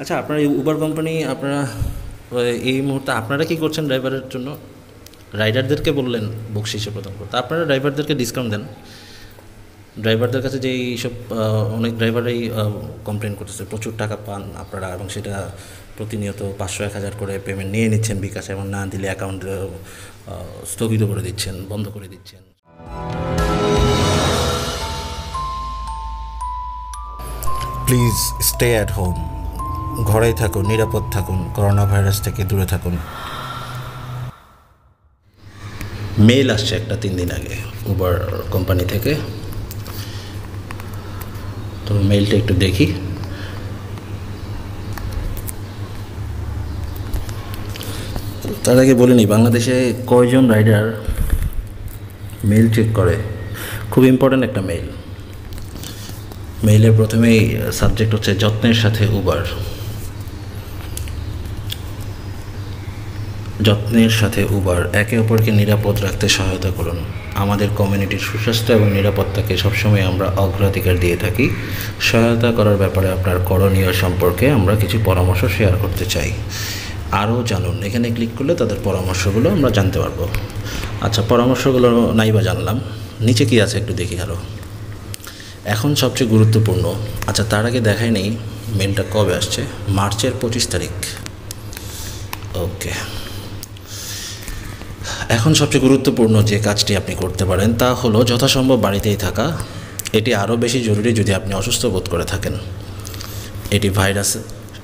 আচ্ছা আপনার এই উবার কোম্পানি আপনারা এই মুহূর্তে আপনারা কি করছেন ড্রাইভারের জন্য? রাইডারদেরকে বললেন বকশিসে প্রদান করতে আপনারা ড্রাইভারদেরকে ডিসকাউন্ট দেন। ড্রাইভারদের কাছে যে এইসব অনেক ড্রাইভারই কমপ্লেন করতেছে, প্রচুর টাকা পান আপনারা এবং সেটা প্রতিনিয়ত পাঁচশো, এক হাজার করে পেমেন্ট নিয়ে নিচ্ছেন বিকাশ এবং না দিলে অ্যাকাউন্ট স্থগিত করে দিচ্ছেন, বন্ধ করে দিচ্ছেন। প্লিজ স্টে অ্যাট হোম ঘরেই থাকুন, নিরাপদ থাকুন করোনা ভাইরাস থেকে দূরে থাকুন। মেল আসছে একটা তিন দিন আগে উবার কোম্পানি থেকে। তো মেলটা একটু দেখি। তার আগে বলিনি বাংলাদেশে কয়জন রাইডার মেল চেক করে? খুব ইম্পর্ট্যান্ট একটা মেল মেইলের প্রথমেই সাবজেক্ট হচ্ছে যত্নের সাথে উবার। যত্নের সাথে উবার একে অপরকে নিরাপদ রাখতে সহায়তা করুন। আমাদের কমিউনিটির সুস্বাস্থ্য এবং নিরাপত্তাকে সবসময় আমরা অগ্রাধিকার দিয়ে থাকি। সহায়তা করার ব্যাপারে আপনার করণীয় সম্পর্কে আমরা কিছু পরামর্শ শেয়ার করতে চাই। আরও জানুন, এখানে ক্লিক করলে তাদের পরামর্শগুলো আমরা জানতে পারব। আচ্ছা পরামর্শগুলো নাই বা জানলাম। নিচে কি আছে একটু দেখি আরও। এখন সবচেয়ে গুরুত্বপূর্ণ। আচ্ছা তার আগে দেখাই নেই, মেলটা কবে আসছে? মার্চের পঁচিশ তারিখ। ওকে। এখন সবচেয়ে গুরুত্বপূর্ণ যে কাজটি আপনি করতে পারেন তা হলো যথাসম্ভব বাড়িতেই থাকা। এটি আরও বেশি জরুরি যদি আপনি অসুস্থ বোধ করে থাকেন। এটি ভাইরাস,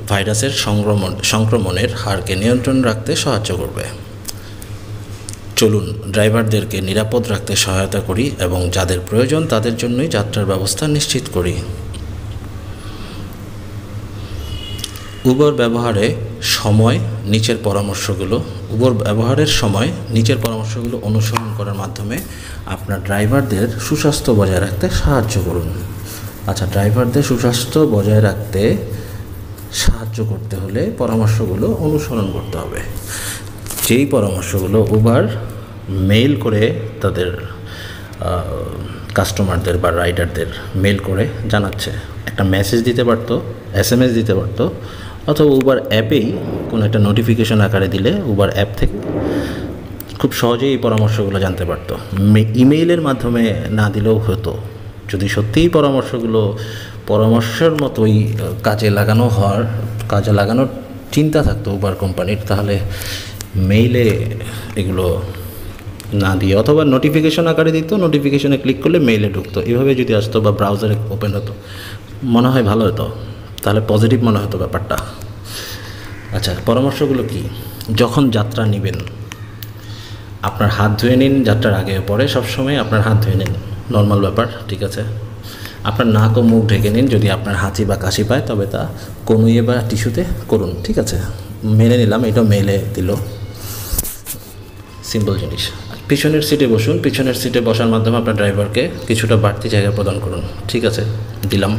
ভাইরাসের সংক্রমণ, সংক্রমণের হারকে নিয়ন্ত্রণ রাখতে সাহায্য করবে। চলুন, ড্রাইভারদেরকে নিরাপদ রাখতে সহায়তা করি এবং যাদের প্রয়োজন তাদের জন্যই যাত্রার ব্যবস্থা নিশ্চিত করি। উবর ব্যবহারে সময়, নিচের পরামর্শগুলো উবর ব্যবহারের সময়, নিচের পরামর্শগুলো অনুসরণ করার মাধ্যমে আপনার ড্রাইভারদের সুস্বাস্থ্য বজায় রাখতে সাহায্য করুন। আচ্ছা ড্রাইভারদের সুস্বাস্থ্য বজায় রাখতে সাহায্য করতে হলে পরামর্শগুলো অনুসরণ করতে হবে। যেই পরামর্শগুলো উবার মেইল করে তাদের কাস্টমারদের বা রাইডারদের মেল করে জানাচ্ছে। একটা মেসেজ দিতে পারতো এস দিতে পারতো অথবা উবার অ্যাপেই কোনো একটা নোটিফিকেশন আকারে দিলে উবার অ্যাপ থেকে খুব সহজেই এই পরামর্শগুলো জানতে পারতো। ইমেইলের মাধ্যমে না দিলেও হতো। যদি সত্যিই পরামর্শগুলো পরামর্শের মতোই কাজে লাগানো হওয়ার, কাজে লাগানোর চিন্তা থাকতো উবার কোম্পানির তাহলে মেইলে এগুলো না দিয়ে অথবা নোটিফিকেশন আকারে দিত নোটিফিকেশনে ক্লিক করলে মেইলে ঢুকতো। এভাবে যদি আসতো বা ব্রাউজারে ওপেন হতো, মনে হয় ভালো হতো। তাহলে পজিটিভ মনে হতো ব্যাপারটা। আচ্ছা পরামর্শগুলো কি? যখন যাত্রা নেবেন, আপনার হাত ধুয়ে নিন, যাত্রার আগে পরে, সবসময় আপনার হাত ধুয়ে নিন। নর্মাল ব্যাপার, ঠিক আছে? আপনার নাক ও মুখ ঢেকে নিন, যদি আপনার হাঁচি বা কাশি পায়, তবে তা কনুইয়ে বা টিস্যুতে করুন, ঠিক আছে? মেনে নিলাম এটা মেলে দিল। সিম্পল জিনিস। পিছনের সিটে বসুন, পিছনের সিটে বসার মাধ্যমে আপনার ড্রাইভারকে কিছুটা বাড়তি জায়গা প্রদান করুন, ঠিক আছে? দিলাম।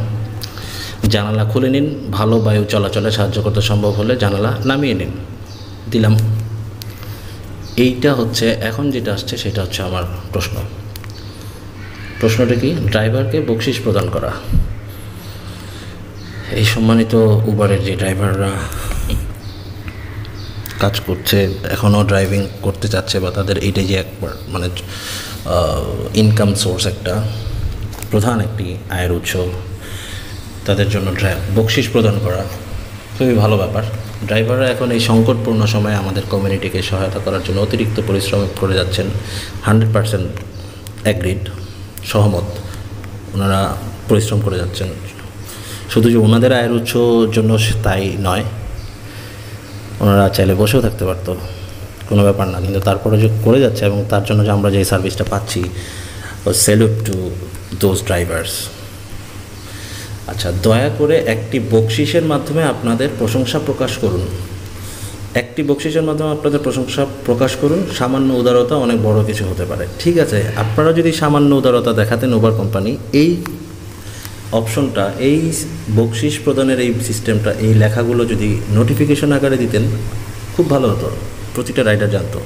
জানালা খুলে নিন, ভালো বায়ু চলাচলে সাহায্য করতে সম্ভব হলে জানালা নামিয়ে নিন। দিলাম। এইটা হচ্ছে, এখন যেটা আসছে সেটা হচ্ছে আমার প্রশ্ন। প্রশ্নটা কি? ড্রাইভারকে বকশিস প্রদান করা। এই সম্মানিত উবারের যে ড্রাইভাররা কাজ করছে এখনও ড্রাইভিং করতে চাচ্ছে বা তাদের এইটাই যে একবার মানে ইনকাম সোর্স একটা প্রধান একটি আয়ের উৎস। তাদের জন্য ড্রাই বকশিস প্রদান করা। খুবই ভালো ব্যাপার। ড্রাইভাররা এখন এই সংকটপূর্ণ সময়ে আমাদের কমিউনিটিকে সহায়তা করার জন্য অতিরিক্ত পরিশ্রম করে যাচ্ছেন। হান্ড্রেড পারসেন্ট অ্যাগ্রিড সহমত। ওনারা পরিশ্রম করে যাচ্ছেন। শুধু যে ওনাদের আয়ের উৎসর জন্য তাই নয়, ওনারা চাইলে বসেও থাকতে পারতো। কোনো ব্যাপার না, কিন্তু তারপরে যে করে যাচ্ছে এবং তার জন্য যে আমরা যে সার্ভিসটা পাচ্ছি সেলুট টু দোজ ড্রাইভার্স আচ্ছা দয়া করে একটি বকশিসের মাধ্যমে আপনাদের প্রশংসা প্রকাশ করুন। একটি বকশিসের মাধ্যমে আপনাদের প্রশংসা প্রকাশ করুন, সামান্য উদারতা অনেক বড় কিছু হতে পারে। ঠিক আছে, আপনারা যদি সামান্য উদারতা দেখাতেন উবার কোম্পানি এই অপশনটা এই বকশিস প্রদানের এই সিস্টেমটা এই লেখাগুলো যদি নোটিফিকেশন আকারে দিতেন, খুব ভালো হতো। প্রতিটা রাইডার জানতো।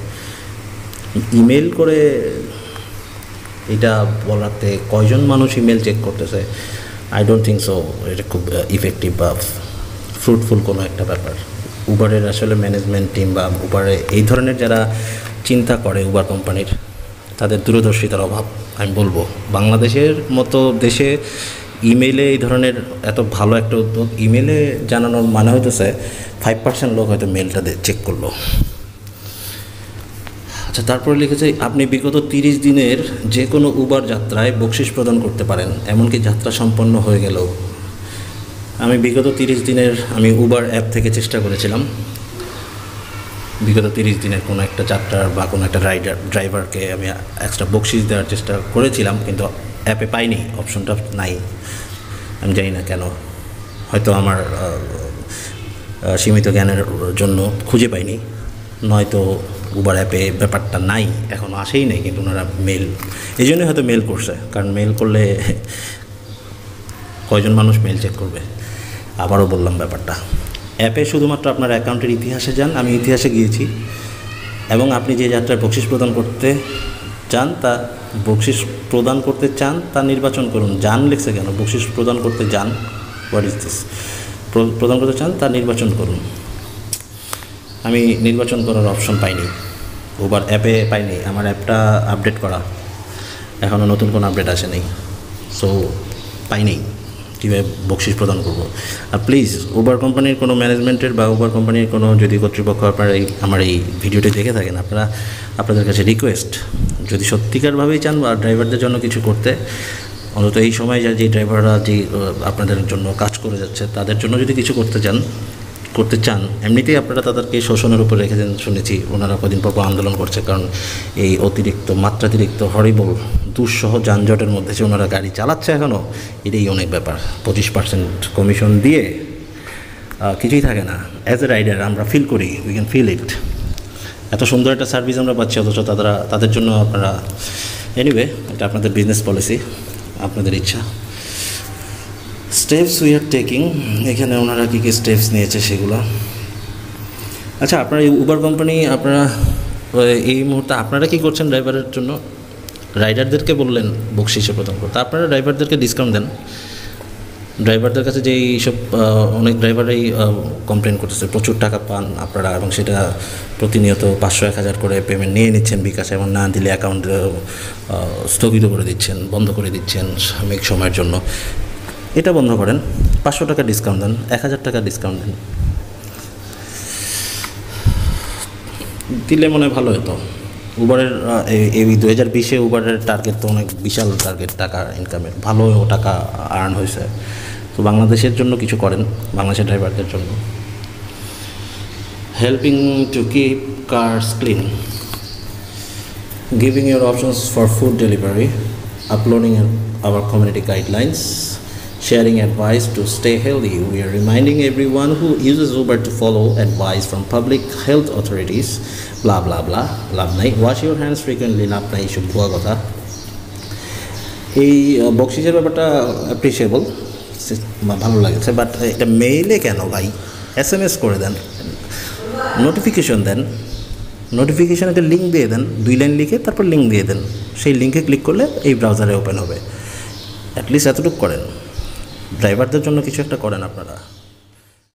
ইমেল করে এটা বলাতে কয়জন মানুষ ইমেল চেক করতেছে? আই ডোন্ট থিঙ্ক সো এটা খুব ইফেক্টিভ বা ফ্রুটফুল কোনো একটা ব্যাপার। উবারের আসলে ম্যানেজমেন্ট টিম বা উবারে এই ধরনের যারা চিন্তা করে উবার কোম্পানির তাদের দূরদর্শিতার অভাব, আমি বলব। বাংলাদেশের মতো দেশে ইমেইলে এই ধরনের এত ভালো একটা উদ্যোগ ইমেলে জানানোর মানে হইতেছে ফাইভ পার্সেন্ট লোক হয়তো মেলটা চেক করল। আচ্ছা তারপরে লিখেছে আপনি বিগত তিরিশ দিনের যে কোনো উবার যাত্রায় বকশিস প্রদান করতে পারেন, এমনকি যাত্রা সম্পন্ন হয়ে গেলেও। আমি বিগত তিরিশ দিনের, আমি উবার অ্যাপ থেকে চেষ্টা করেছিলাম। বিগত তিরিশ দিনের কোনো একটা যাত্রার বা কোনো একটা রাইডার ড্রাইভারকে আমি এক্সট্রা বকশিস দেওয়ার চেষ্টা করেছিলাম, কিন্তু অ্যাপে পাইনি অপশনটা নাই। আমি জানি না কেন। হয়তো আমার সীমিত জ্ঞানের জন্য খুঁজে পাইনি। নয়তো উবার অ্যাপে ব্যাপারটা নাই এখনও আসেই নাই, কিন্তু ওনারা মেল এই জন্যই হয়তো মেল করছে, কারণ মেল করলে কয়জন মানুষ মেল চেক করবে? আবারও বললাম ব্যাপারটা। অ্যাপে শুধুমাত্র আপনার অ্যাকাউন্টের ইতিহাসে যান, আমি ইতিহাসে গিয়েছি, এবং আপনি যে যাত্রায় বকশিস প্রদান করতে চান, তা বকশিস প্রদান করতে চান, তা নির্বাচন করুন। যান লিখছে কেন? বকশিস প্রদান করতে যান হোয়াট ইজ দিস প্রদান করতে চান, তা নির্বাচন করুন। আমি নির্বাচন করার অপশন পাইনি। উবার অ্যাপে পাইনি, আমার অ্যাপটা আপডেট করা। এখনও নতুন কোনো আপডেট আসেনি সো পাইনি। কীভাবে বকশিস প্রদান করব? আর প্লিজ উবার কোম্পানির কোনো ম্যানেজমেন্টের বা উবার কোম্পানির কোনো যদি কর্তৃপক্ষ আপনারা এই, আমার এই ভিডিওটি দেখে থাকেন, আপনারা, আপনাদের কাছে রিকোয়েস্ট যদি সত্যিকারভাবেই চান বা ড্রাইভারদের জন্য কিছু করতে, অন্তত এই সময় যা যে ড্রাইভাররা যে আপনাদের জন্য কাজ করে যাচ্ছে, তাদের জন্য যদি কিছু করতে চান করতে চান, এমনিতেই আপনারা তাদেরকে শোষণের উপর রেখেছেন, শুনেছি ওনারা কদিন পর আন্দোলন করছে, কারণ এই অতিরিক্ত, মাত্রাতিরিক্ত হরিবল দুঃসহ যানজটের মধ্যে যে ওনারা গাড়ি চালাচ্ছে এখনও এটাই অনেক ব্যাপার। পঁচিশ পার্সেন্ট কমিশন দিয়ে কিছুই থাকে না। অ্যাজ এ রাইডার আমরা ফিল করি উই ক্যান ফিল ইট এত সুন্দর একটা সার্ভিস আমরা পাচ্ছি, অথচ তারা, তাদের জন্য আপনারা এনিওয়ে এটা আপনাদের বিজনেস পলিসি আপনাদের ইচ্ছা। স্টেপস উই আর টেকিং এখানে ওনারা কী কী স্টেপস নিয়েছে সেগুলো। আচ্ছা আপনারা এই উবার কোম্পানি আপনারা এই মুহূর্তে আপনারা কি করছেন ড্রাইভারের জন্য? রাইডারদেরকে বললেন বকশিসে প্রথম করতে আপনারা ড্রাইভারদেরকে ডিসকাউন্ট দেন। ড্রাইভারদের কাছে যে এইসব অনেক ড্রাইভারই কমপ্লেন করতেছে, প্রচুর টাকা পান আপনারা এবং সেটা প্রতিনিয়ত পাঁচশো, এক হাজার করে পেমেন্ট নিয়ে নিচ্ছেন বিকাশ এবং না দিলে অ্যাকাউন্ট স্থগিত করে দিচ্ছেন, বন্ধ করে দিচ্ছেন, সাময়িক সময়ের জন্য। এটা বন্ধ করেন পাঁচশো টাকা ডিসকাউন্ট দেন এক হাজার টাকা ডিসকাউন্ট দেন। দিলে মনে ভালো হতো। উবারের এই- দু হাজার বিশে উবারের টার্গেট তো অনেক বিশাল টার্গেট টাকা ইনকামের ভালো টাকা আর্ন হয়েছে। তো বাংলাদেশের জন্য কিছু করেন বাংলাদেশের ড্রাইভারদের জন্য। Helping to keep cars clean giving your options for food delivery, uploading our community guidelines, sharing advice to stay healthy. We are reminding everyone who uses Uber to follow advice from public health authorities. Blah blah blah. লাভ নাই wash your hands frequently লাভ নাই এসব ভুয়া কথা. এই বকশিসের ব্যাপারটা appreciable ভালো লাগছে। বাট এটা মেইলে কেন ভাই? এস এম এস করে দেন। নোটিফিকেশন দেন। নোটিফিকেশান একটা লিঙ্ক দিয়ে দেন। দুই লাইন লিখে তারপর লিঙ্ক দিয়ে দেন। সেই লিঙ্কে ক্লিক করলে এই ব্রাউজারে ওপেন হবে। অ্যাটলিস্ট এতটুকু করেন। ড্রাইভারদের জন্য কিছু একটা করেন আপনারা।